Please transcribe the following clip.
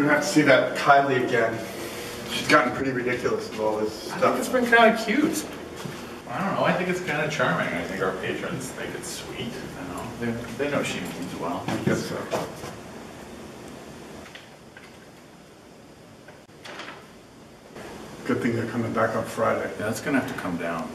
we don't have to see that Kylie again. She's gotten pretty ridiculous with all this I think it's been kind of cute. I don't know, I think it's kind of charming. I think our patrons think it's sweet, I know. They, they know she means well. I guess so. Good thing they're coming back on Friday. Yeah, it's gonna have to come down.